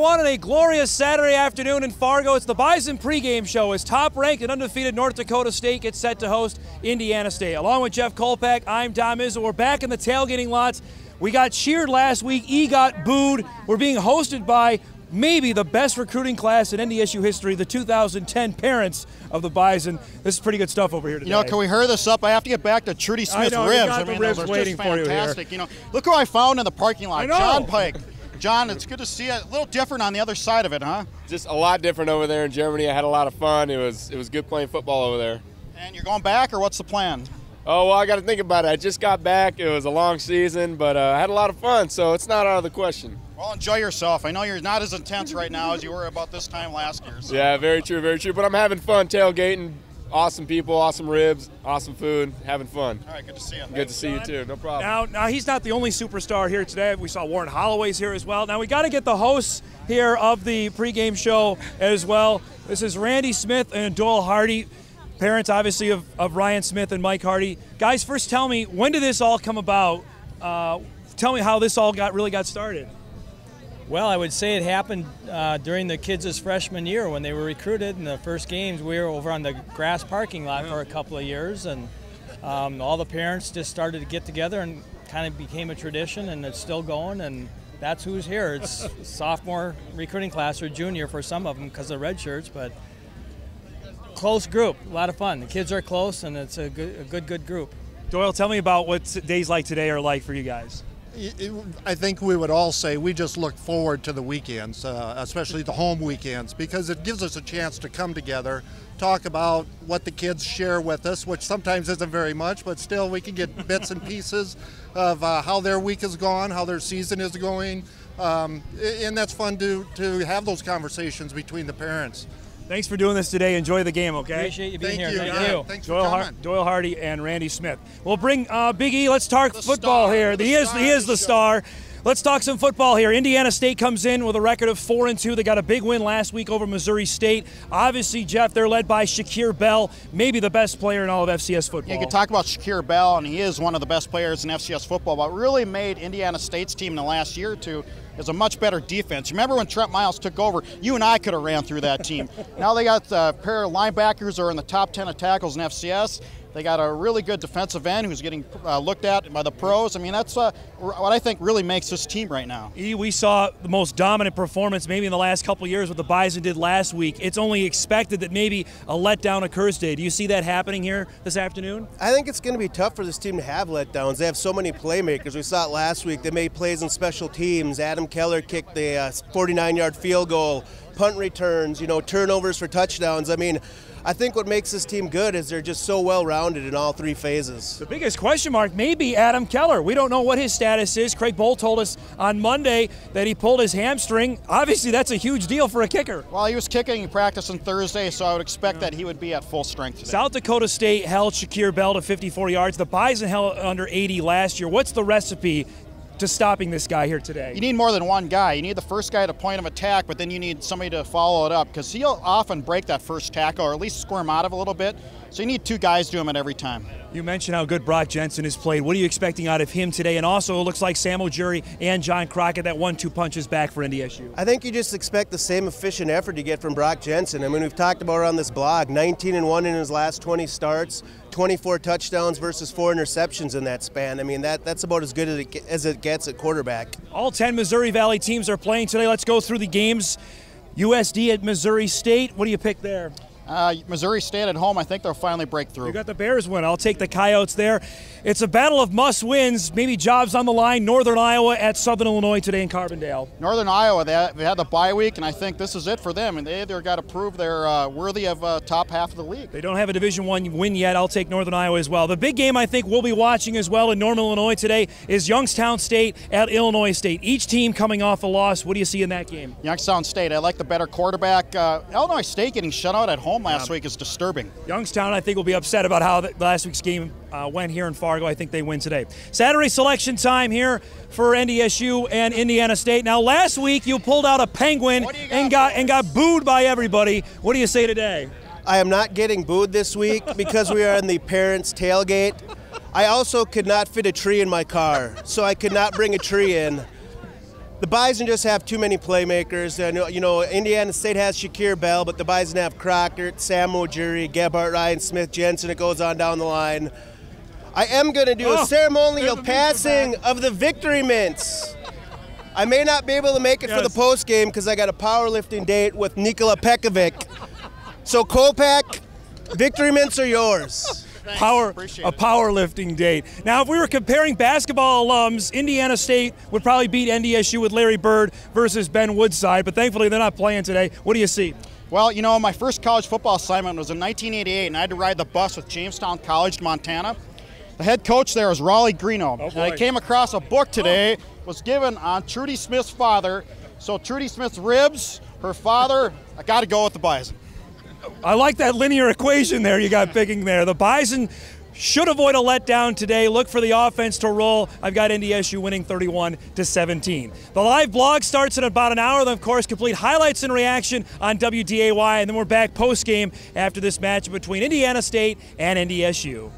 everyone, on a glorious Saturday afternoon in Fargo. It's the Bison pregame show as top-ranked and undefeated North Dakota State gets set to host Indiana State. Along with Jeff Kolpack, I'm Dom Izzo. We're back in the tailgating lots. We got cheered last week. E got booed. We're being hosted by maybe the best recruiting class in NDSU history, the 2010 parents of the Bison. This is pretty good stuff over here today. You know, can we hurry this up? I have to get back to Trudy Smith know, ribs. I the mean, ribs those are waiting for you here. fantastic. You know, look who I found in the parking lot. I know. John Pike. John, it's good to see you. A little different on the other side of it, huh? just a lot different over there in Germany. I had a lot of fun. It was it was good playing football over there. And you're going back, or what's the plan? Oh well, I got to think about it. I just got back. It was a long season, but uh, I had a lot of fun, so it's not out of the question. Well, enjoy yourself. I know you're not as intense right now as you were about this time last year. So. Yeah, very true, very true. But I'm having fun tailgating. Awesome people, awesome ribs, awesome food, having fun. All right, good to see you. Good to see you too. No problem. Now, now he's not the only superstar here today. We saw Warren Holloway's here as well. Now we got to get the hosts here of the pregame show as well. This is Randy Smith and Doyle Hardy, parents obviously of, of Ryan Smith and Mike Hardy. Guys, first tell me when did this all come about? Uh, tell me how this all got really got started. Well, I would say it happened uh, during the kids' freshman year when they were recruited in the first games. We were over on the grass parking lot for a couple of years, and um, all the parents just started to get together and kind of became a tradition, and it's still going. And that's who's here. It's sophomore recruiting class or junior for some of them because of red shirts, but close group, a lot of fun. The kids are close, and it's a good, a good, good group. Doyle, tell me about what days like today are like for you guys. I think we would all say we just look forward to the weekends, uh, especially the home weekends, because it gives us a chance to come together, talk about what the kids share with us, which sometimes isn't very much, but still we can get bits and pieces of uh, how their week has gone, how their season is going, um, and that's fun to, to have those conversations between the parents. Thanks for doing this today. Enjoy the game, okay? Appreciate you being Thank here. you. Thank yeah, you. Thanks Doyle, Har- Doyle Hardy and Randy Smith. We'll bring uh, Big E. Let's talk The football star, here. the he is he is the the show. star. Let's talk some football here. Indiana State comes in with a record of four and two. They got a big win last week over Missouri State. Obviously, Jeff, they're led by Shakir Bell, maybe the best player in all of FCS football. You can talk about Shakir Bell, and he is one of the best players in FCS football. But really made Indiana State's team in the last year or two is a much better defense. Remember when Trent Miles took over? You and I could have ran through that team. now they got a pair of linebackers who are in the top 10 of tackles in FCS. They got a really good defensive end who's getting uh, looked at by the pros. I mean, that's uh, what I think really makes this team right now. E, we saw the most dominant performance maybe in the last couple years what the Bison did last week. It's only expected that maybe a letdown occurs today. Do you see that happening here this afternoon? I think it's going to be tough for this team to have letdowns. They have so many playmakers. We saw it last week. They made plays in special teams. Adam Keller kicked the 49-yard field goal, punt returns, you know, turnovers for touchdowns. I mean, I think what makes this team good is they're just so well-rounded in all three phases. The biggest question mark may be Adam Keller. We don't know what his status is. Craig Bohl told us on Monday that he pulled his hamstring. Obviously, that's a huge deal for a kicker. Well, he was kicking practice on Thursday, so I would expect that he would be at full strength today. South Dakota State held Shakir Bell to 54 yards. The Bison held under 80 last year. What's the recipe to stopping this guy here today? You need more than one guy. You need the first guy a point of attack, but then you need somebody to follow it up because he'll often break that first tackle or at least squirm out of a little bit. So you need two guys doing it every time. You mentioned how good Brock Jensen has played. What are you expecting out of him today? And also, it looks like Sam Ojuri and John Crockett, that one-two punches back for NDSU. I think you just expect the same efficient effort you get from Brock Jensen. I mean, we've talked about it on this blog. 19 and one in his last 20 starts, 24 touchdowns versus four interceptions in that span. I mean, that that's about as good as it, as it gets at quarterback. All 10 Missouri Valley teams are playing today. Let's go through the games. USD at Missouri State. What do you pick there? Uh, Missouri State at home, I think they'll finally break through. You got the Bears win. I'll take the Coyotes there. It's a battle of must wins. Maybe jobs on the line. Northern Iowa at Southern Illinois today in Carbondale. Northern Iowa, they had, they had the bye week, and I think this is it for them. And they either got to prove they're uh, worthy of uh, top half of the league. They don't have a Division One win yet. I'll take Northern Iowa as well. The big game I think we'll be watching as well in Normal, Illinois today is Youngstown State at Illinois State. Each team coming off a loss. What do you see in that game? Youngstown State, I like the better quarterback. Uh, Illinois State getting shut out at home last week is disturbing. Youngstown, I think, will be upset about how the, last week's game uh, went here in Fargo. I think they win today. Saturday selection time here for NDSU and Indiana State. Now, last week you pulled out a penguin What do you got and got and got booed by everybody. What do you say today? I am not getting booed this week because we are in the parents' tailgate. I also could not fit a tree in my car, so I could not bring a tree in. The Bison just have too many playmakers. And, you know, Indiana State has Shakir Bell, but the Bison have Crockett, Sam Ojuri, Gebhardt, Ryan Smith, Jensen. It goes on down the line. I am going to do Oh, a ceremonial passing of the victory mints. I may not be able to make it for the post game because I got a powerlifting date with Nikola Pekovic. So Kolpack, victory mints are yours. Power Appreciate a it. powerlifting date. Now, if we were comparing basketball alums, Indiana State would probably beat NDSU with Larry Bird versus Ben Woodside, but thankfully they're not playing today. What do you see? Well, you know, my first college football assignment was in 1988, and I had to ride the bus with Jamestown College to Montana. The head coach there is Rollie Greeno. Oh, and I came across a book today, was given on Trudy Smith's father. So Trudy Smith's ribs, her father, I got to go with the Bison. I like that linear equation there you got picking there. The Bison should avoid a letdown today. Look for the offense to roll. I've got NDSU winning 31 to 17. The live blog starts in about an hour. Then, of course, complete highlights and reaction on WDAY, and then we're back post game after this match between Indiana State and NDSU.